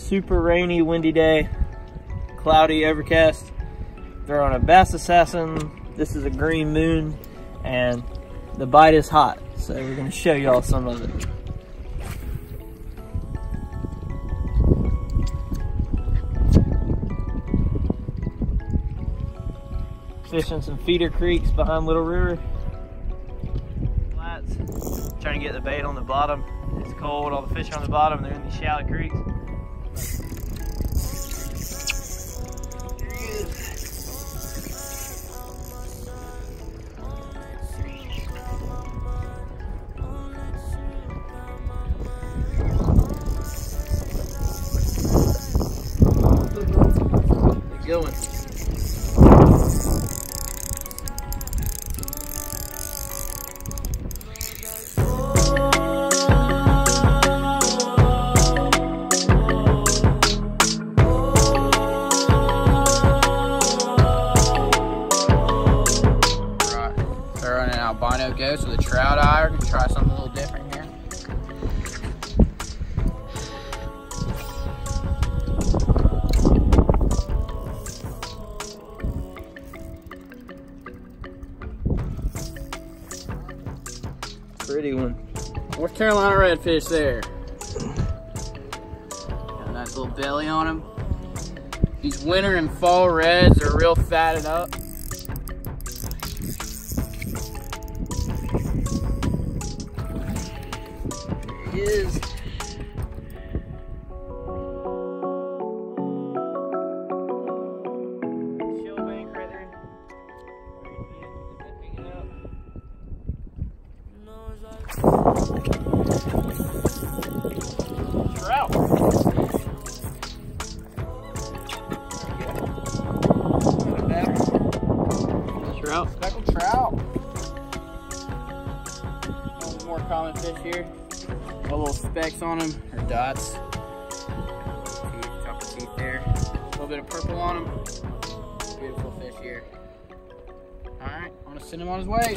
super rainy, windy day, cloudy, overcast. They're on a Bass Assassin. This is a green moon, and the bite is hot. So we're gonna show y'all some of it. Fishing some feeder creeks behind Little River. Flats. Trying to get the bait on the bottom. It's cold, all the fish are on the bottom, they're in these shallow creeks. Going. Albino ghost with a trout eye. We're gonna try something a little different here. Pretty one. North Carolina redfish there. Got a nice little belly on him. These winter and fall reds are real fatted up. There he is. Shellbank right there. Hanging out. Trout. Trout. Speckled trout. One of the more common fish here. Got little specks on them, or dots. Teeth there. A little bit of purple on them. Beautiful fish here. All right, I'm gonna send him on his way.